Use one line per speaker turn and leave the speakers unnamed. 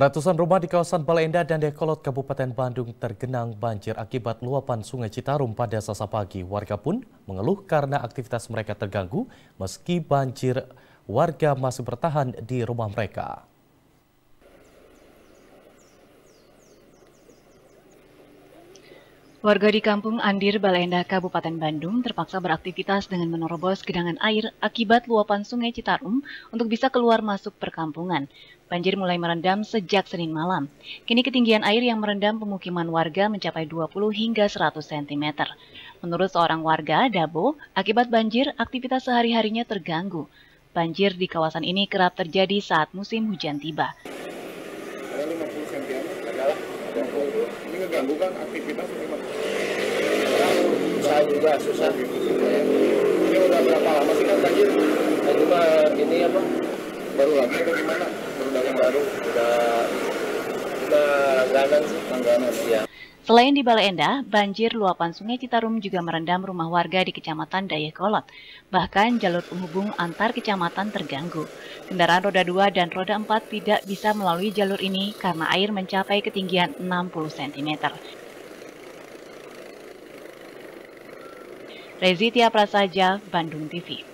Ratusan rumah di kawasan Balenda dan Dekolot Kabupaten Bandung tergenang banjir akibat luapan sungai Citarum pada selasa pagi. Warga pun mengeluh karena aktivitas mereka terganggu meski banjir warga masih bertahan di rumah mereka.
Warga di kampung Andir, Balenda, Kabupaten Bandung terpaksa beraktivitas dengan menerobos genangan air akibat luapan sungai Citarum untuk bisa keluar masuk perkampungan. Banjir mulai merendam sejak Senin malam. Kini ketinggian air yang merendam pemukiman warga mencapai 20 hingga 100 cm. Menurut seorang warga, Dabo, akibat banjir aktivitas sehari-harinya terganggu. Banjir di kawasan ini kerap terjadi saat musim hujan tiba.
Ini ngeganggu kan aktivitas
susah juga susah.
Ini udah berapa lama sih kan banjir.
Nah, juga ini apa?
Baru lagi. Atau gimana baru dari
baru udah udah langganan sih.
Langganan.
Ya
Selain di Baleendah, banjir luapan sungai Citarum juga merendam rumah warga di Kecamatan Dayakolot. Bahkan jalur penghubung antar kecamatan terganggu. Kendaraan roda 2 dan roda 4 tidak bisa melalui jalur ini karena air mencapai ketinggian 60 cm. Rezitia Prasaja, Bandung TV.